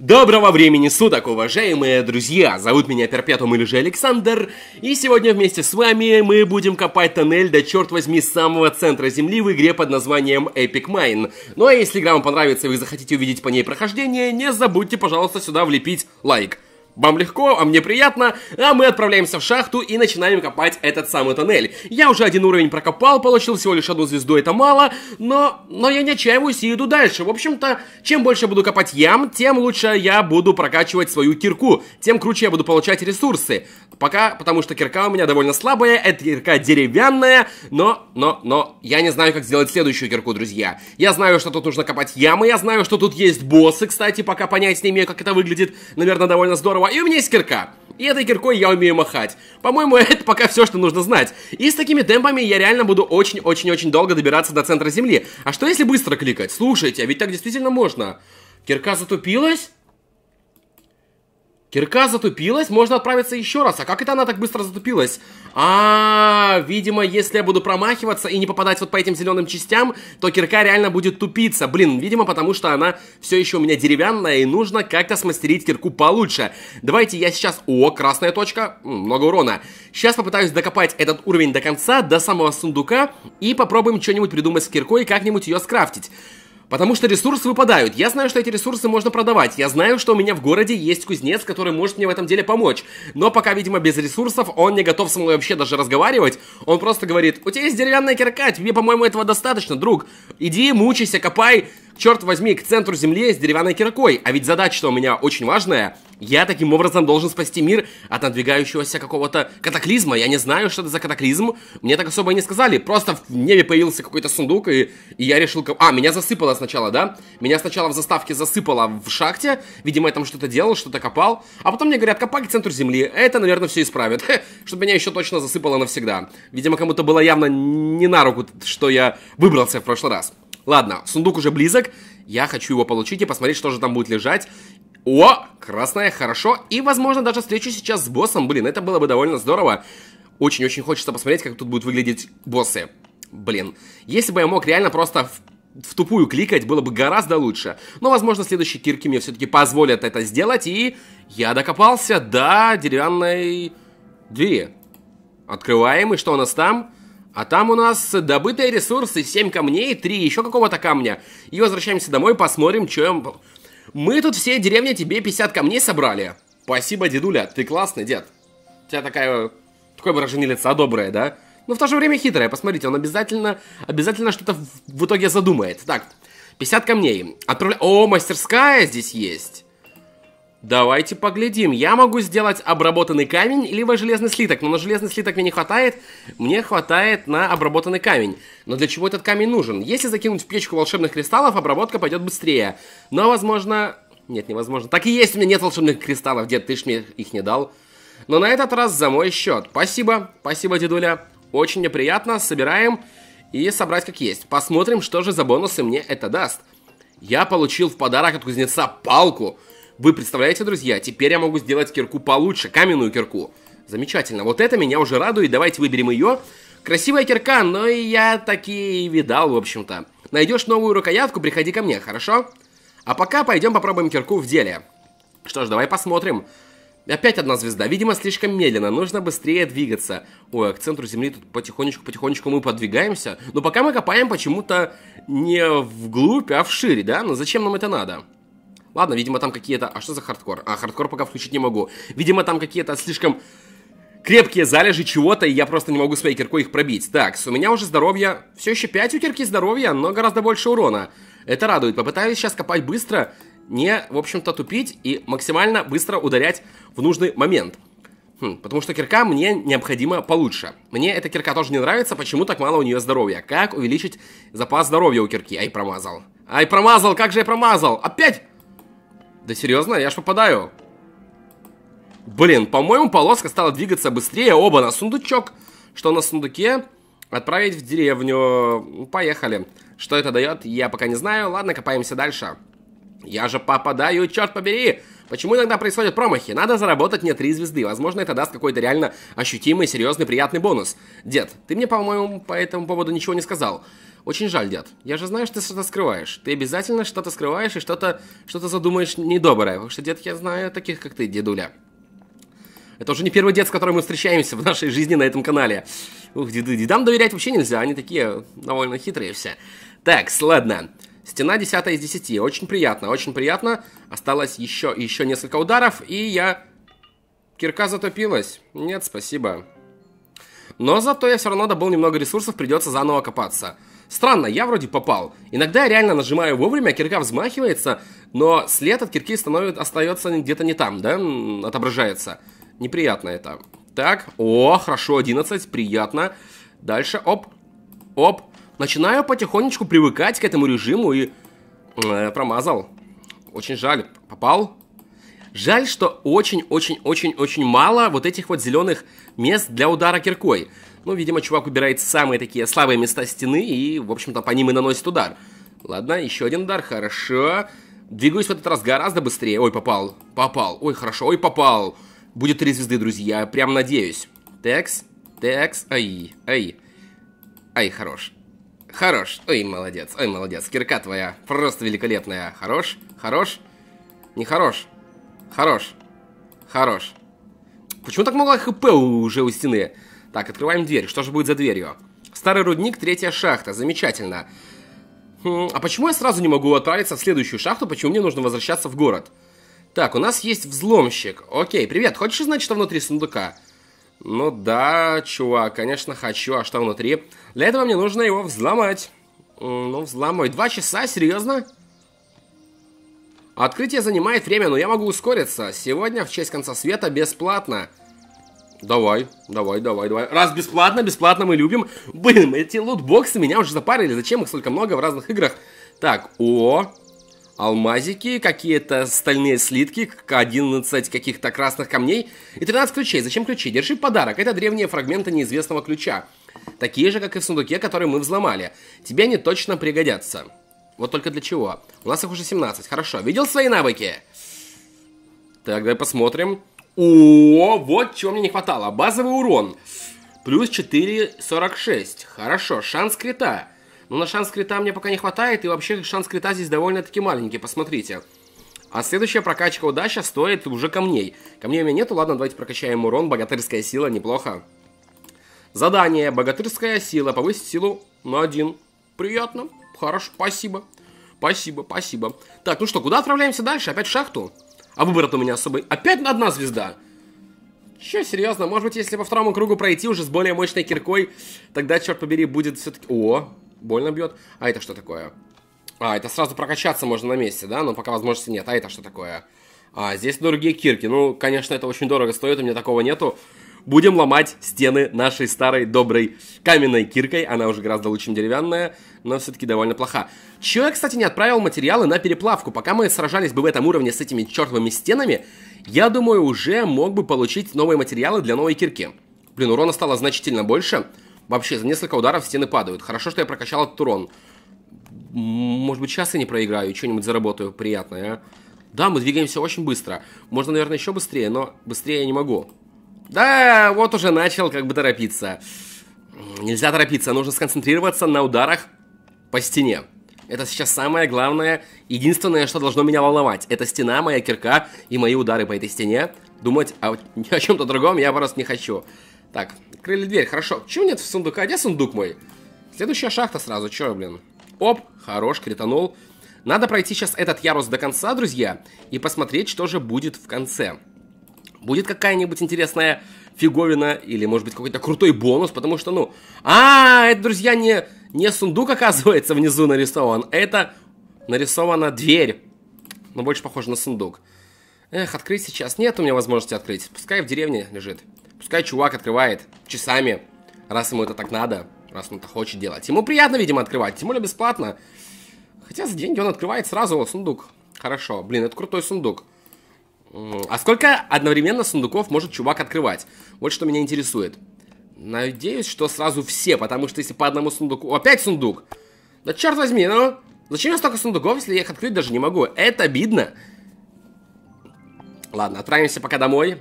Доброго времени суток, уважаемые друзья! Зовут меня Перпетум или же Александр, и сегодня вместе с вами мы будем копать тоннель, да черт возьми, самого центра земли в игре под названием Epic Mine. Ну а если игра вам понравится и вы захотите увидеть по ней прохождение, не забудьте, пожалуйста, сюда влепить лайк. Вам легко, а мне приятно, а мы отправляемся в шахту и начинаем копать этот самый тоннель. Я уже один уровень прокопал, получил всего лишь одну звезду, это мало, но, но я не отчаиваюсь и иду дальше. В общем-то, чем больше буду копать ям, тем лучше я буду прокачивать свою кирку, тем круче я буду получать ресурсы. Пока, потому что кирка у меня довольно слабая, эта кирка деревянная, но, но, но, я не знаю, как сделать следующую кирку, друзья. Я знаю, что тут нужно копать ямы, я знаю, что тут есть боссы, кстати, пока понять не имею, как это выглядит, наверное, довольно здорово и у меня есть кирка. И этой киркой я умею махать. По-моему, это пока все, что нужно знать. И с такими темпами я реально буду очень-очень-очень долго добираться до центра земли. А что если быстро кликать? Слушайте, а ведь так действительно можно. Кирка затупилась? Кирка затупилась, можно отправиться еще раз. А как это она так быстро затупилась? А, -а, -а видимо, если я буду промахиваться и не попадать вот по этим зеленым частям, то кирка реально будет тупиться. Блин, видимо, потому что она все еще у меня деревянная, и нужно как-то смастерить кирку получше. Давайте я сейчас... О, красная точка, много урона. Сейчас попытаюсь докопать этот уровень до конца, до самого сундука, и попробуем что-нибудь придумать с киркой и как-нибудь ее скрафтить. Потому что ресурсы выпадают. Я знаю, что эти ресурсы можно продавать. Я знаю, что у меня в городе есть кузнец, который может мне в этом деле помочь. Но пока, видимо, без ресурсов, он не готов со мной вообще даже разговаривать. Он просто говорит, у тебя есть деревянная кирка, тебе, по-моему, этого достаточно, друг. Иди, мучайся, копай, черт возьми, к центру земли с деревянной киркой. А ведь задача-то у меня очень важная. Я таким образом должен спасти мир от надвигающегося какого-то катаклизма. Я не знаю, что это за катаклизм. Мне так особо и не сказали. Просто в небе появился какой-то сундук, и, и я решил... А, меня засыпало сначала, да? Меня сначала в заставке засыпало в шахте. Видимо, я там что-то делал, что-то копал. А потом мне говорят, копай к центру земли. Это, наверное, все исправит. Чтобы меня еще точно засыпало навсегда. Видимо, кому-то было явно не на руку, что я выбрался в прошлый раз. Ладно, сундук уже близок. Я хочу его получить и посмотреть, что же там будет лежать. О, красная, хорошо. И, возможно, даже встречу сейчас с боссом. Блин, это было бы довольно здорово. Очень-очень хочется посмотреть, как тут будут выглядеть боссы. Блин, если бы я мог реально просто в, в тупую кликать, было бы гораздо лучше. Но, возможно, следующие кирки мне все-таки позволят это сделать. И я докопался до деревянной двери. Открываем, и что у нас там? А там у нас добытые ресурсы, 7 камней, 3 еще какого-то камня. И возвращаемся домой, посмотрим, что. Мы тут все деревня тебе 50 камней собрали. Спасибо, дедуля, ты классный, дед. У тебя такая... Такое выражение лица доброе, да? Но в то же время хитрое, посмотрите, он обязательно... Обязательно что-то в итоге задумает. Так, 50 камней. Отправля... О, мастерская здесь есть. Давайте поглядим. Я могу сделать обработанный камень, либо железный слиток. Но на железный слиток мне не хватает. Мне хватает на обработанный камень. Но для чего этот камень нужен? Если закинуть в печку волшебных кристаллов, обработка пойдет быстрее. Но, возможно... Нет, невозможно. Так и есть, у меня нет волшебных кристаллов. Дед, ты ж мне их не дал. Но на этот раз за мой счет. Спасибо, спасибо, дедуля. Очень мне приятно. Собираем и собрать как есть. Посмотрим, что же за бонусы мне это даст. Я получил в подарок от кузнеца палку. Вы представляете, друзья, теперь я могу сделать кирку получше, каменную кирку. Замечательно, вот это меня уже радует, давайте выберем ее. Красивая кирка, но я таки видал, в общем-то. Найдешь новую рукоятку, приходи ко мне, хорошо? А пока пойдем попробуем кирку в деле. Что ж, давай посмотрим. Опять одна звезда. Видимо, слишком медленно. Нужно быстрее двигаться. Ой, а к центру Земли тут потихонечку-потихонечку мы подвигаемся. Но пока мы копаем почему-то не вглубь, а вширь, да? Но зачем нам это надо? Ладно, видимо, там какие-то... А что за хардкор? А, хардкор пока включить не могу. Видимо, там какие-то слишком крепкие залежи чего-то, и я просто не могу своей киркой их пробить. Так, у меня уже здоровье... Все еще 5 у кирки здоровья, но гораздо больше урона. Это радует. Попытаюсь сейчас копать быстро, не, в общем-то, тупить и максимально быстро ударять в нужный момент. Хм, потому что кирка мне необходимо получше. Мне эта кирка тоже не нравится, почему так мало у нее здоровья. Как увеличить запас здоровья у кирки? Ай, промазал. Ай, промазал, как же я промазал? Опять? Да серьезно? Я ж попадаю. Блин, по-моему, полоска стала двигаться быстрее. Оба на сундучок. Что на сундуке? Отправить в деревню. Поехали. Что это дает, я пока не знаю. Ладно, копаемся дальше. Я же попадаю, черт побери! Почему иногда происходят промахи? Надо заработать мне три звезды. Возможно, это даст какой-то реально ощутимый, серьезный, приятный бонус. Дед, ты мне, по-моему, по этому поводу ничего не сказал. Очень жаль, дед. Я же знаю, что ты что-то скрываешь. Ты обязательно что-то скрываешь и что-то что задумаешь недоброе. Потому что, дед, я знаю таких, как ты, дедуля. Это уже не первый дед, с которым мы встречаемся в нашей жизни на этом канале. Ух, деды, дедам доверять вообще нельзя, они такие довольно хитрые все. Так, ладно. Стена 10 из 10. Очень приятно, очень приятно. Осталось еще, еще несколько ударов, и я... Кирка затопилась. Нет, спасибо. Но зато я все равно добыл немного ресурсов, придется заново копаться. Странно, я вроде попал. Иногда я реально нажимаю вовремя, кирка взмахивается, но след от кирки становится, остается где-то не там, да, отображается. Неприятно это. Так, о, хорошо, 11, приятно. Дальше, оп, оп. Начинаю потихонечку привыкать к этому режиму и... Э, промазал. Очень жаль. Попал? Жаль, что очень-очень-очень-очень мало вот этих вот зеленых мест для удара киркой. Ну, видимо, чувак убирает самые такие слабые места стены и, в общем-то, по ним и наносит удар. Ладно, еще один удар, хорошо. Двигаюсь в этот раз гораздо быстрее. Ой, попал, попал. Ой, хорошо, ой, попал. Будет три звезды, друзья, прям надеюсь. Текс, текс, ай, ай. Ай, хорош. Хорош. Ой, молодец, ой, молодец. Кирка твоя просто великолепная. Хорош, хорош, не хорош. Хорош. Хорош. Почему так много хп уже у стены? Так, открываем дверь. Что же будет за дверью? Старый рудник, третья шахта. Замечательно. Хм, а почему я сразу не могу отправиться в следующую шахту? Почему мне нужно возвращаться в город? Так, у нас есть взломщик. Окей, привет. Хочешь узнать, что внутри сундука? Ну да, чувак, конечно хочу. А что внутри? Для этого мне нужно его взломать. Ну, взломай. Два часа? Серьезно? Открытие занимает время, но я могу ускориться. Сегодня в честь конца света бесплатно. Давай, давай, давай, давай. Раз бесплатно, бесплатно мы любим. Блин, эти лутбоксы меня уже запарили. Зачем их столько много в разных играх? Так, о, алмазики, какие-то стальные слитки, 11 каких-то красных камней и 13 ключей. Зачем ключи? Держи подарок. Это древние фрагменты неизвестного ключа. Такие же, как и в сундуке, который мы взломали. Тебе они точно пригодятся. Вот только для чего? У нас их уже 17. Хорошо. Видел свои навыки? Так, давай посмотрим. О, вот чего мне не хватало. Базовый урон. Плюс 4,46. Хорошо. Шанс крита. Но на шанс крита мне пока не хватает. И вообще шанс крита здесь довольно-таки маленький. Посмотрите. А следующая прокачка удача стоит уже камней. Камней у меня нету. Ладно, давайте прокачаем урон. Богатырская сила. Неплохо. Задание. Богатырская сила. Повысить силу на один. Приятно. Хорошо, спасибо. Спасибо, спасибо. Так, ну что, куда отправляемся дальше? Опять в шахту? А выбор у меня особый. Опять на одна звезда. Че, серьезно? Может быть, если по второму кругу пройти уже с более мощной киркой, тогда, черт побери, будет все-таки... О, больно бьет. А это что такое? А, это сразу прокачаться можно на месте, да? Но пока возможности нет. А это что такое? А, здесь дорогие кирки. Ну, конечно, это очень дорого стоит, у меня такого нету будем ломать стены нашей старой доброй каменной киркой. Она уже гораздо лучше, чем деревянная, но все-таки довольно плоха. Чего я, кстати, не отправил материалы на переплавку. Пока мы сражались бы в этом уровне с этими чертовыми стенами, я думаю, уже мог бы получить новые материалы для новой кирки. Блин, урона стало значительно больше. Вообще, за несколько ударов стены падают. Хорошо, что я прокачал этот урон. Может быть, сейчас я не проиграю, что-нибудь заработаю приятное, а? Да, мы двигаемся очень быстро. Можно, наверное, еще быстрее, но быстрее я не могу. Да, вот уже начал как бы торопиться. Нельзя торопиться, нужно сконцентрироваться на ударах по стене. Это сейчас самое главное, единственное, что должно меня волновать. Это стена, моя кирка и мои удары по этой стене. Думать о, о чем-то другом я просто не хочу. Так, открыли дверь, хорошо. Чего нет в сундука? Где сундук мой? Следующая шахта сразу, чё, блин? Оп, хорош, кританул. Надо пройти сейчас этот ярус до конца, друзья, и посмотреть, что же будет в конце будет какая-нибудь интересная фиговина или, может быть, какой-то крутой бонус, потому что, ну... А, это, друзья, не, не сундук, оказывается, внизу нарисован. Это нарисована дверь. Но больше похоже на сундук. Эх, открыть сейчас нет у меня возможности открыть. Пускай в деревне лежит. Пускай чувак открывает часами, раз ему это так надо, раз он это хочет делать. Ему приятно, видимо, открывать, тем более бесплатно. Хотя за деньги он открывает сразу сундук. Хорошо, блин, это крутой сундук. А сколько одновременно сундуков может чувак открывать? Вот что меня интересует. Надеюсь, что сразу все, потому что если по одному сундуку... Опять сундук! Да черт возьми, ну... Зачем я столько сундуков, если я их открыть даже не могу? Это обидно. Ладно, отправимся пока домой.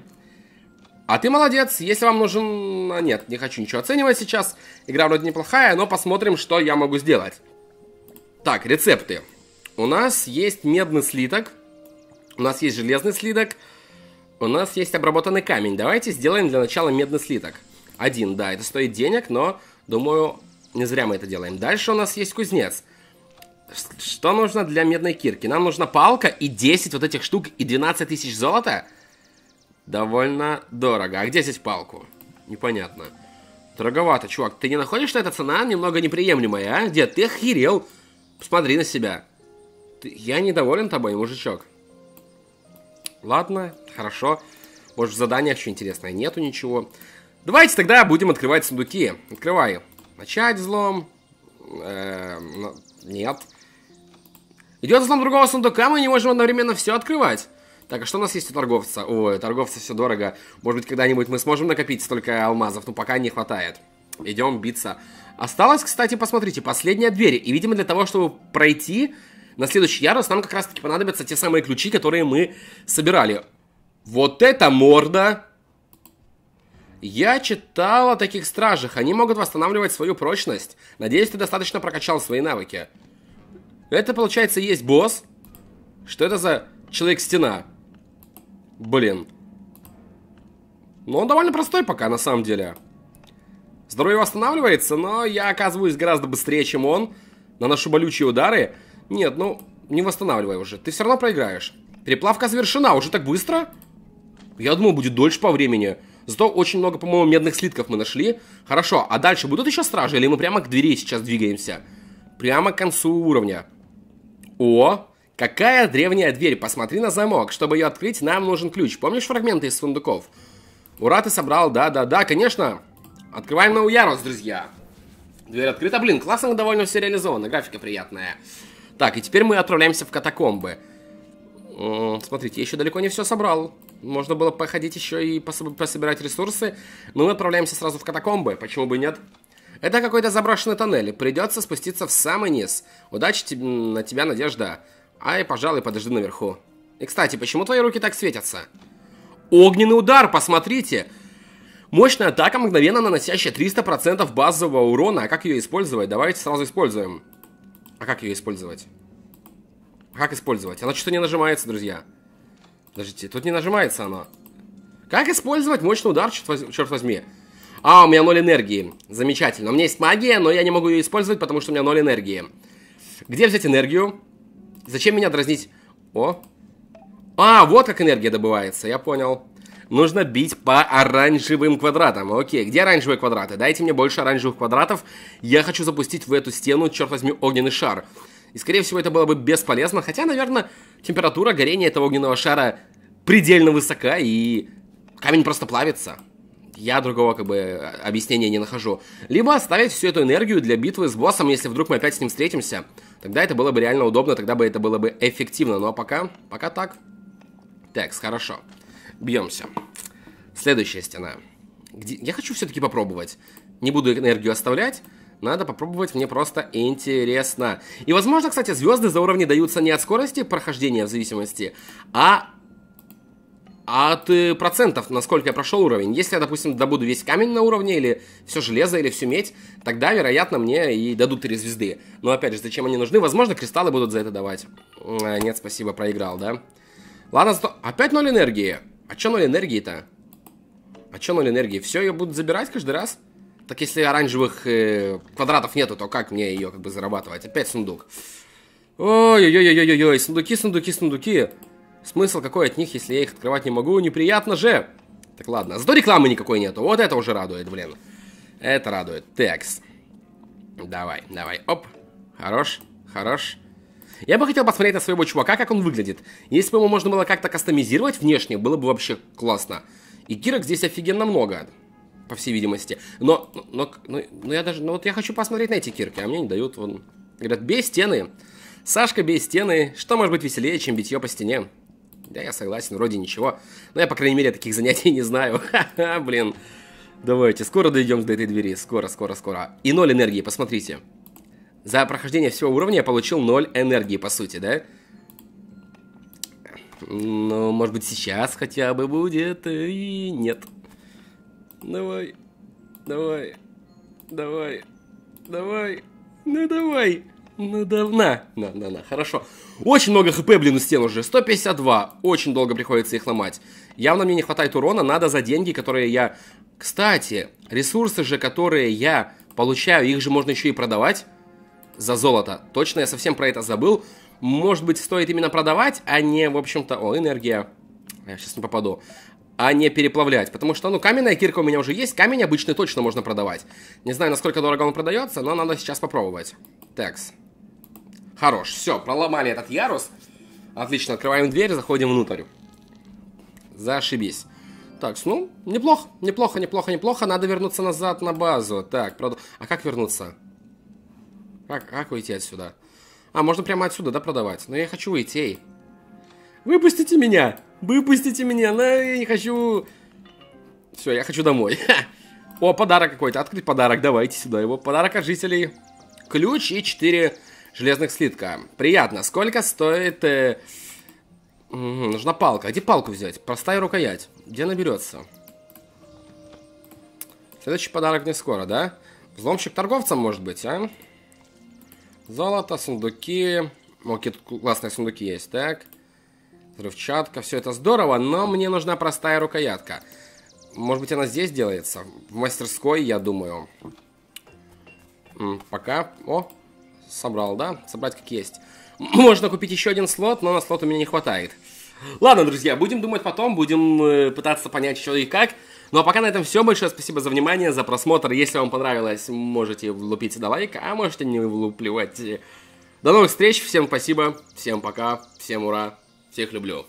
А ты молодец, если вам нужен... А, нет, не хочу ничего оценивать сейчас. Игра вроде неплохая, но посмотрим, что я могу сделать. Так, рецепты. У нас есть медный слиток. У нас есть железный слиток. У нас есть обработанный камень. Давайте сделаем для начала медный слиток. Один, да, это стоит денег, но, думаю, не зря мы это делаем. Дальше у нас есть кузнец. Что нужно для медной кирки? Нам нужна палка и 10 вот этих штук и 12 тысяч золота. Довольно дорого. А где здесь палку? Непонятно. Дороговато, чувак. Ты не находишь, что эта цена немного неприемлемая, а? Дед, ты охерел. Посмотри на себя. Ты... Я недоволен тобой, мужичок. Ладно, хорошо. Может, в заданиях что интересное? Нету ничего. Давайте тогда будем открывать сундуки. Открываю. Начать взлом. Э -э нет. Идет взлом другого сундука, мы не можем одновременно все открывать. Так, а что у нас есть у торговца? Ой, торговца все дорого. Может быть, когда-нибудь мы сможем накопить столько алмазов, но пока не хватает. Идем биться. Осталось, кстати, посмотрите, последняя дверь. И, видимо, для того, чтобы пройти на следующий ярус, нам как раз-таки понадобятся те самые ключи, которые мы собирали. Вот это морда! Я читал о таких стражах. Они могут восстанавливать свою прочность. Надеюсь, ты достаточно прокачал свои навыки. Это, получается, есть босс? Что это за человек-стена? Блин. Ну, он довольно простой пока, на самом деле. Здоровье восстанавливается, но я оказываюсь гораздо быстрее, чем он. Наношу болючие удары. Нет, ну, не восстанавливай уже. Ты все равно проиграешь. Переплавка завершена. Уже так быстро? Я думал, будет дольше по времени. Зато очень много, по-моему, медных слитков мы нашли. Хорошо, а дальше будут еще стражи? Или мы прямо к двери сейчас двигаемся? Прямо к концу уровня. О, какая древняя дверь. Посмотри на замок. Чтобы ее открыть, нам нужен ключ. Помнишь фрагменты из сундуков? Ура, ты собрал. Да-да-да, конечно. Открываем новый ярус, друзья. Дверь открыта. Блин, классно довольно все реализовано. Графика приятная. Так, и теперь мы отправляемся в катакомбы. Смотрите, я еще далеко не все собрал. Можно было походить еще и пособирать ресурсы. Но мы отправляемся сразу в катакомбы. Почему бы нет? Это какой-то заброшенный тоннель. Придется спуститься в самый низ. Удачи на тебя, Надежда. Ай, пожалуй, подожди наверху. И, кстати, почему твои руки так светятся? Огненный удар, посмотрите! Мощная атака, мгновенно наносящая 300% базового урона. А как ее использовать? Давайте сразу используем. А как ее использовать? Как использовать? Она что-то не нажимается, друзья. Подождите, тут не нажимается оно. Как использовать мощный удар, черт возьми? А, у меня ноль энергии. Замечательно. У меня есть магия, но я не могу ее использовать, потому что у меня ноль энергии. Где взять энергию? Зачем меня дразнить? О. А, вот как энергия добывается, я понял. Нужно бить по оранжевым квадратам. Окей, где оранжевые квадраты? Дайте мне больше оранжевых квадратов. Я хочу запустить в эту стену, черт возьми, огненный шар. И, скорее всего, это было бы бесполезно. Хотя, наверное, температура горения этого огненного шара предельно высока, и камень просто плавится. Я другого как бы объяснения не нахожу. Либо оставить всю эту энергию для битвы с боссом, если вдруг мы опять с ним встретимся. Тогда это было бы реально удобно, тогда бы это было бы эффективно. Ну а пока, пока так. Так, хорошо. Бьемся. Следующая стена. Где... Я хочу все-таки попробовать. Не буду энергию оставлять. Надо попробовать, мне просто интересно. И, возможно, кстати, звезды за уровни даются не от скорости прохождения в зависимости, а от э, процентов, насколько я прошел уровень. Если я, допустим, добуду весь камень на уровне, или все железо, или всю медь, тогда, вероятно, мне и дадут три звезды. Но, опять же, зачем они нужны? Возможно, кристаллы будут за это давать. Нет, спасибо, проиграл, да? Ладно, зато... Опять ноль энергии. А что ноль энергии-то? А что ноль энергии? Все ее будут забирать каждый раз? Так если оранжевых э, квадратов нету, то как мне ее как бы зарабатывать? Опять сундук. Ой-ой-ой-ой-ой, сундуки, сундуки, сундуки. Смысл какой от них, если я их открывать не могу? Неприятно же. Так ладно, зато рекламы никакой нету. Вот это уже радует, блин. Это радует. Текс. Давай, давай. Оп. Хорош, хорош. Я бы хотел посмотреть на своего чувака, как он выглядит. Если бы ему можно было как-то кастомизировать внешне, было бы вообще классно. И кирок здесь офигенно много по всей видимости. Но, но, но, но я даже, ну вот я хочу посмотреть на эти кирки, а мне не дают, вон. Говорят, бей стены. Сашка, бей стены. Что может быть веселее, чем битье по стене? Да, я согласен, вроде ничего. Но я, по крайней мере, таких занятий не знаю. Ха-ха, блин. Давайте, скоро дойдем до этой двери. Скоро, скоро, скоро. И ноль энергии, посмотрите. За прохождение всего уровня я получил ноль энергии, по сути, да? Ну, может быть, сейчас хотя бы будет, и нет. Давай. Давай. Давай. Давай. Ну давай. Ну да, на, на, на, на, хорошо. Очень много хп, блин, у стен уже. 152. Очень долго приходится их ломать. Явно мне не хватает урона, надо за деньги, которые я... Кстати, ресурсы же, которые я получаю, их же можно еще и продавать за золото. Точно, я совсем про это забыл. Может быть, стоит именно продавать, а не, в общем-то... О, энергия. Я сейчас не попаду. А не переплавлять. Потому что, ну, каменная кирка у меня уже есть. Камень обычный точно можно продавать. Не знаю, насколько дорого он продается, но надо сейчас попробовать. Такс. Хорош. Все, проломали этот ярус. Отлично, открываем дверь, заходим внутрь. Зашибись. Так, ну, неплохо, неплохо, неплохо, неплохо. Надо вернуться назад на базу. Так, правда... А как вернуться? Как, как выйти отсюда? А, можно прямо отсюда, да, продавать? Но я хочу выйти, эй. Выпустите меня! Выпустите меня! Но я не хочу... Все, я хочу домой. О, подарок какой-то. Открыть подарок. Давайте сюда его. Подарок от жителей. Ключ и 4 железных слитка. Приятно. Сколько стоит... Э... нужна палка. Где палку взять? Простая рукоять. Где наберется? Следующий подарок не скоро, да? Взломщик торговцам, может быть, а? Золото, сундуки. Окей, тут классные сундуки есть. Так. Взрывчатка. Все это здорово, но мне нужна простая рукоятка. Может быть, она здесь делается? В мастерской, я думаю. Пока... О, собрал, да? Собрать как есть. Можно купить еще один слот, но на слот у меня не хватает. Ладно, друзья, будем думать потом, будем э, пытаться понять, что и как. Ну а пока на этом все. Большое спасибо за внимание, за просмотр. Если вам понравилось, можете влупить сюда лайк, а можете не влупливать. До новых встреч, всем спасибо, всем пока, всем ура, всех люблю.